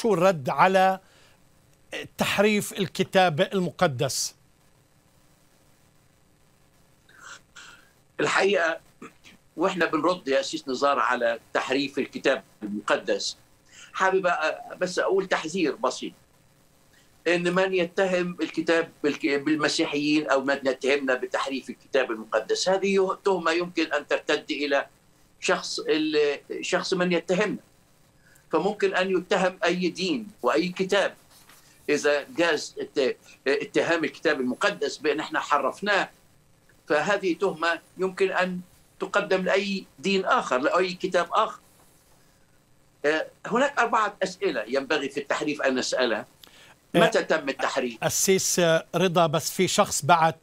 شو الرد على تحريف الكتاب المقدس؟ الحقيقة وإحنا بنرد يا أسيس نزار على تحريف الكتاب المقدس. حابب بس أقول تحذير بسيط. إن من يتهم الكتاب بالمسيحيين أو من يتهمنا بتحريف الكتاب المقدس هذه تهمة يمكن أن ترتد إلى شخص شخص من يتهمنا. فممكن أن يتهم أي دين وأي كتاب. إذا جاز اتهام الكتاب المقدس بأن إحنا حرفناه فهذه تهمة يمكن أن تقدم لأي دين آخر لأي كتاب آخر. هناك أربعة أسئلة ينبغي في التحريف أن نسألها. متى تم التحريف؟ السيس رضا بس في شخص بعت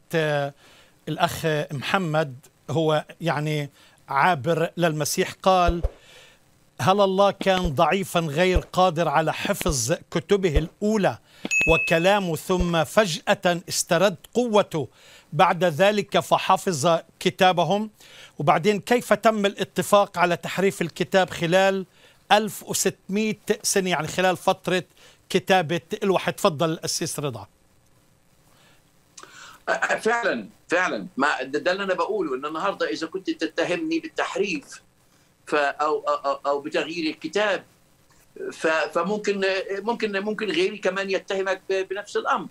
الأخ محمد هو يعني عابر للمسيح قال هل الله كان ضعيفا غير قادر على حفظ كتبه الأولى وكلامه ثم فجأة استرد قوته بعد ذلك فحفظ كتابهم؟ وبعدين كيف تم الاتفاق على تحريف الكتاب خلال 1600 سنة يعني خلال فترة كتابة الوحي؟ تفضل الاسيس رضا. فعلا فعلا. ما ده اللي أنا بقوله إن النهارده إذا كنت تتهمني بالتحريف أو أو, أو بتغيير الكتاب. فممكن ممكن ممكن غيري كمان يتهمك بنفس الأمر.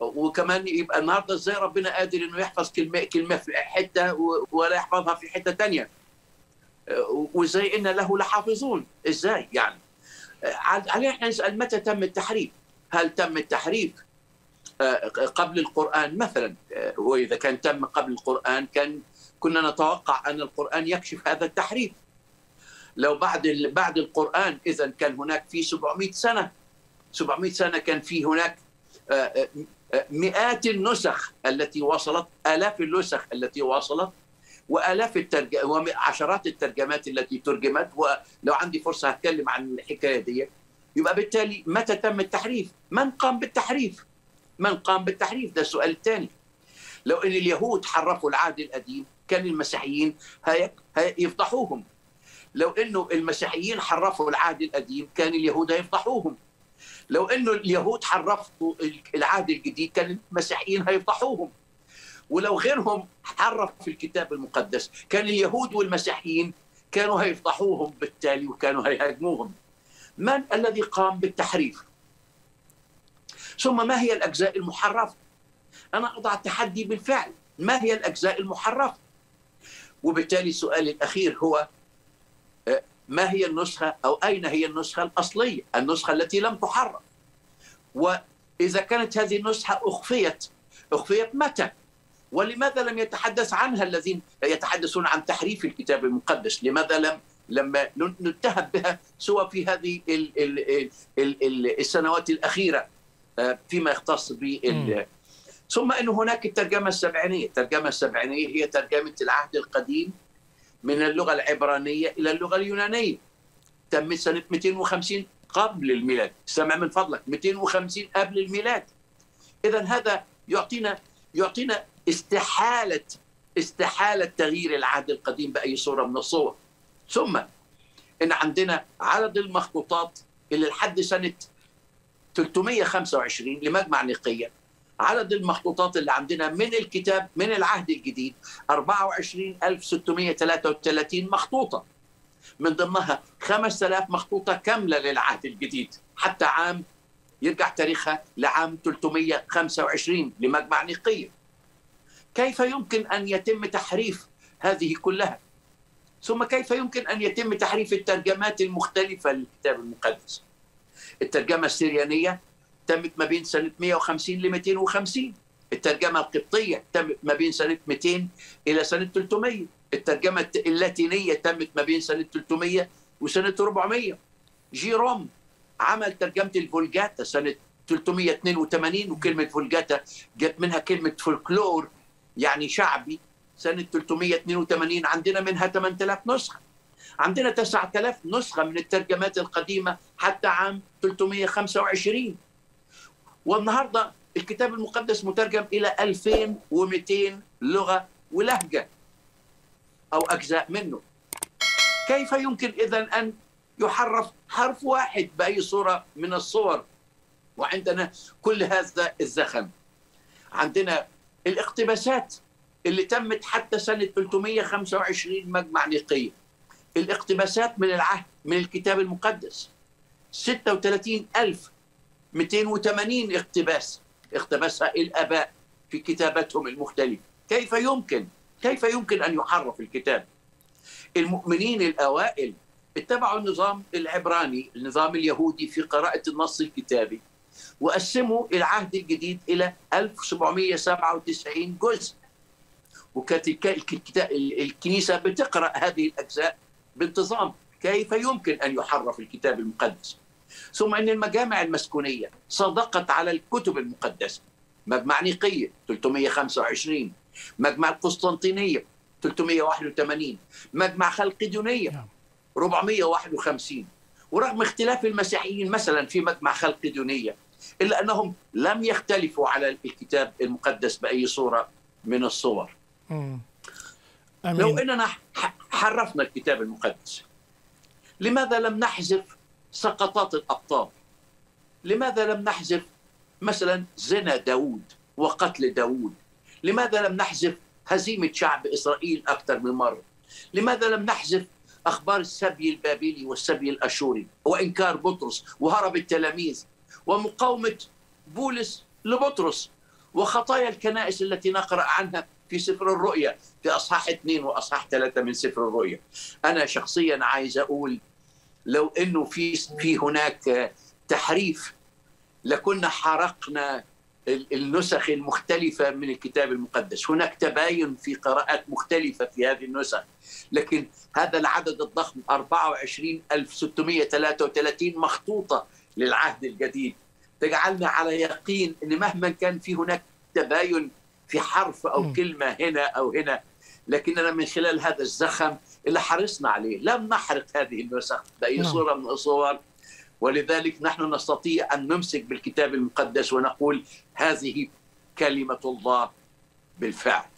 وكمان يبقى النهارده إزاي ربنا قادر إنه يحفظ كلمه كلمة في حتة ولا يحفظها في حتة ثانية وإزاي إن له لحافظون؟ إزاي يعني؟ علينا إحنا نسأل متى تم التحريف؟ هل تم التحريف؟ قبل القرآن مثلا. وإذا كان تم قبل القرآن كان كنا نتوقع أن القرآن يكشف هذا التحريف. لو بعد بعد القرآن اذا كان هناك في 700 سنة. 700 سنة كان في هناك مئات النسخ التي وصلت آلاف النسخ التي وصلت وآلاف الترج... وعشرات الترجمات التي ترجمت. ولو عندي فرصة هتكلم عن الحكاية دي. يبقى بالتالي متى تم التحريف؟ من قام بالتحريف؟ من قام بالتحريف؟ ده السؤال الثاني لو إن اليهود حرفوا العهد القديم كان المسيحيين هي... هيفضحوهم. لو إنه المسيحيين حرفوا العهد القديم كان اليهود هيفضحوهم. لو إنه اليهود حرفوا العهد الجديد كان المسيحيين هيفضحوهم. ولو غيرهم حرف في الكتاب المقدس كان اليهود والمسيحيين كانوا هيفضحوهم بالتالي وكانوا هيهاجموهم. من الذي قام بالتحريف؟ ثم ما هي الأجزاء المحرفة؟ أنا أضع تحدي بالفعل. ما هي الأجزاء المحرفة؟ وبالتالي السؤال الأخير هو ما هي النسخة أو أين هي النسخة الأصلية؟ النسخة التي لم تحرف وإذا كانت هذه النسخة أخفيت أخفيت متى؟ ولماذا لم يتحدث عنها الذين يتحدثون عن تحريف الكتاب المقدس؟ لماذا لم لما نتهم بها سوى في هذه ال ال ال ال السنوات الأخيرة فيما يختص بال ثم أن هناك الترجمة السبعينية. الترجمة السبعينية هي ترجمة العهد القديم من اللغة العبرانية إلى اللغة اليونانية. تم سنة 250 قبل الميلاد. سمع من فضلك 250 قبل الميلاد. إذا هذا يعطينا يعطينا استحالة استحالة تغيير العهد القديم بأي صورة من الصور. ثم إن عندنا عدد المخطوطات اللي لحد سنة 325 لمجمع نقية. عدد المخطوطات اللي عندنا من الكتاب من العهد الجديد 24633 مخطوطة. من ضمنها 5000 مخطوطة كاملة للعهد الجديد. حتى عام يرجع تاريخها لعام 325 لمجمع نقية كيف يمكن أن يتم تحريف هذه كلها؟ ثم كيف يمكن أن يتم تحريف الترجمات المختلفة للكتاب المقدس؟ الترجمة السريانية تمت ما بين سنة 150 ل 250 الترجمة القبطية تمت ما بين سنة 200 إلى سنة 300 الترجمة اللاتينية تمت ما بين سنة 300 وسنة 400 جيروم عمل ترجمة الفولجاتا سنة 382 وكلمة فولجاتا جت منها كلمة folklore يعني شعبي سنة 382 عندنا منها 8000 نسخة. عندنا 9000 نسخة من الترجمات القديمة حتى عام 325 والنهارده الكتاب المقدس مترجم إلى 2200 لغة ولهجة أو أجزاء منه. كيف يمكن اذا أن يحرف حرف واحد بأي صورة من الصور؟ وعندنا كل هذا الزخم. عندنا الاقتباسات اللي تمت حتى سنة 325 مجمع نيقيه الاقتباسات من العهد من الكتاب المقدس. 36280 اقتباس اقتبسها الآباء في كتاباتهم المختلفة. كيف يمكن؟ كيف يمكن أن يحرف الكتاب؟ المؤمنين الأوائل اتبعوا النظام العبراني النظام اليهودي في قراءة النص الكتابي وقسموا العهد الجديد إلى 1797 جزء. وكانت الكنيسة بتقرأ هذه الأجزاء بانتظام. كيف يمكن أن يحرف الكتاب المقدس؟ ثم إن المجامع المسكونية صدقت على الكتب المقدسة. مجمع نيقية 325 مجمع القسطنطينية 381 مجمع خلقدونية 451 ورغم اختلاف المسيحيين مثلا في مجمع خلقدونية إلا أنهم لم يختلفوا على الكتاب المقدس بأي صورة من الصور. أمين. لو إننا حرفنا الكتاب المقدس لماذا لم نحذف سقطات الأبطال؟ لماذا لم نحذف مثلا زنا داوود وقتل داوود؟ لماذا لم نحذف هزيمة شعب إسرائيل أكثر من مرة؟ لماذا لم نحذف أخبار السبي البابلي والسبي الأشوري وإنكار بطرس وهرب التلاميذ ومقاومة بولس لبطرس وخطايا الكنائس التي نقرأ عنها في سفر الرؤيا في أصحاح اثنين وأصحاح ثلاثة من سفر الرؤيا أنا شخصيا عايز أقول لو أنه في في هناك تحريف لكنا حرقنا النسخ المختلفة من الكتاب المقدس. هناك تباين في قراءات مختلفة في هذه النسخ. لكن هذا العدد الضخم 24633 مخطوطة للعهد الجديد. تجعلنا على يقين إن مهما كان في هناك تباين في حرف أو م. كلمة هنا أو هنا لكننا من خلال هذا الزخم اللي حرصنا عليه. لم نحرق هذه النسخ بأي نعم. صورة من الصور ولذلك نحن نستطيع أن نمسك بالكتاب المقدس ونقول هذه كلمة الله بالفعل.